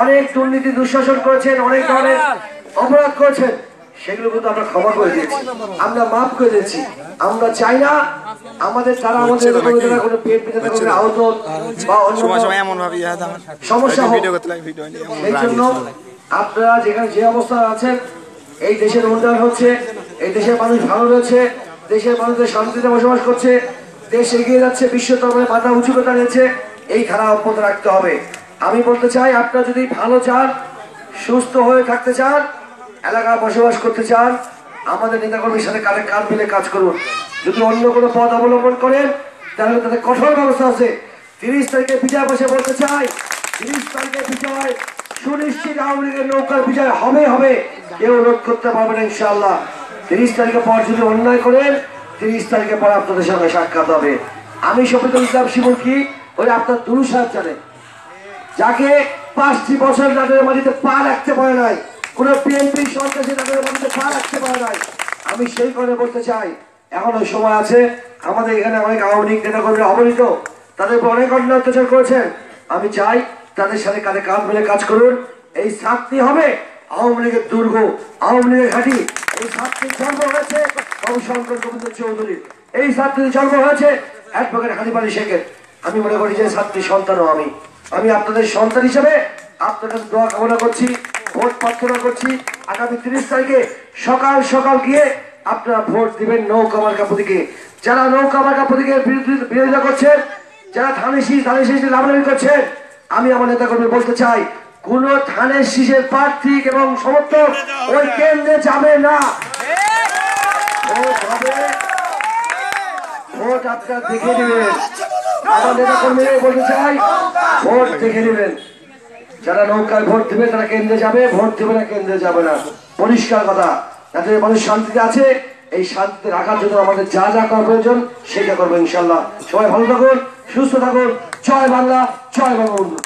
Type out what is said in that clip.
অনেক দুর্নীতি দুঃশাসন করেছেন অনেক ধরনের অপরাধ করেছেন। সেগুলো কিন্তু আমরা ক্ষমা করে দিয়েছি। আমরা মাফ করে দিয়েছি। আমরা চাই না আমাদের তারা আমাদের যারা কোনো পেট পেতে কোনো আহত বা অন্য সময় সময় এমন ভাবে হয় আমার সমস্যা হোক। রাগ জন্য আপনারা যেখানে যে অবস্থা আছেন এই দেশের উন্নয়ন হচ্ছে এই দেশের মানুষ ভালো রয়েছে দেশের মানুষদের শান্তিতে বসবাস করছে দেশ এগিয়ে যাচ্ছে বিশ্ব তরফে মাথা উঁচু করে দাঁড়িয়েছে এই ধারা অব্যাহত রাখতে হবে। আমি বলতে চাই, আপনারা যদি ভালো চান, সুস্থ হয়ে থাকতে চান, এলাকায় বসবাস করতে চান, আমাদের নেতাকর্মীর সাথে কাঁধে কাঁধ মিলে কাজ করুন। যদি অন্য কোনো পথ অবলম্বন করেন, তাহলে তাদের কঠোর ব্যবস্থা আছে। তিরিশ তারিখে বিজয় বসে বলতে চাই, তিরিশ তারিখে বিজয় সুনিশ্চিত আওয়ামী লীগের নৌকার বিজয় হবে হবে। কেউ রোধ করতে পারবে না ইনশাল্লাহ তিরিশ তারিখে পর যদি অন্যায় করেন, তিরিশ তারিখে পর আপনাদের সঙ্গে সাক্ষাৎ হবে। আমি শফিকুল ইসলাম শিবুল কি ওই আপনার দুরু সাহেব জানে যাকে পাঁচটি বছর তাদের মাটিতে পা রাখতে পারে নাই, কোন বিএনপি সন্ত্রাসী তাদের মাটিতে পা রাখতে পারে নাই, আমি সেই কারণে বলতে চাই। এখনও সময় আছে, আমাদের এখানে অনেক আওয়ামী লীগ নেতা কর্মীরা অবনীত, তাদের উপর অনেক অন্যায় অত্যাচার করেছেন। আমি চাই তাদের সাথে কাঁধে কাঁধ মিলে কাজ করুন। এই ছাত্রী হবে আওয়ামী লীগের দুর্গ, আওয়ামী লীগের ঘাঁটি। এই ছাত্রীর জন্ম হয়েছে রবিশঙ্কর গোবিন্দ চৌধুরী এই ছাত্রীর জন্ম হয়েছে অ্যাডভোকেট হানিপালি শেখের। আমি মনে করি যে ছাত্রী সন্তানও আমি। আমি আপনাদের সন্তান হিসেবে আপনার কাছে দোয়া কামনা করছি, ভোট প্রার্থনা করছি। আগামী তিরিশ তারিখে সকাল সকাল গিয়ে আপনারা ভোট দিবেন নৌকা মার্কা প্রতীকে। যারা নৌকা মার্কা প্রতীকের বিরোধিতা করছেন যারা ধানের শীষ ধানের শীষ লাভালাভি করছেন আমি আমার নেতা কর্মী বলতে চাই, কোন ধানের শীষের প্রার্থী এবং সমর্থক ওই কেন্দ্রে যাবে না। ভোট আপনারা দেখে নেবেন। আমার নেতা বলতে চাই ভোট দেখে নেবেন। যারা নৌকায় ভোট দেবে, তারা কেন্দ্রে যাবে, ভোট দেবে না, কেন্দ্রে যাবে না। পরিষ্কার কথা যাতে মানুষ শান্তিতে আছে, এই শান্তিতে রাখার জন্য আমাদের যা যা করা প্রয়োজন, সেটা করব ইনশাল্লাহ সবাই ভালো থাকুন, সুস্থ থাকুন। জয় বাংলা, জয় বঙ্গবন্ধু।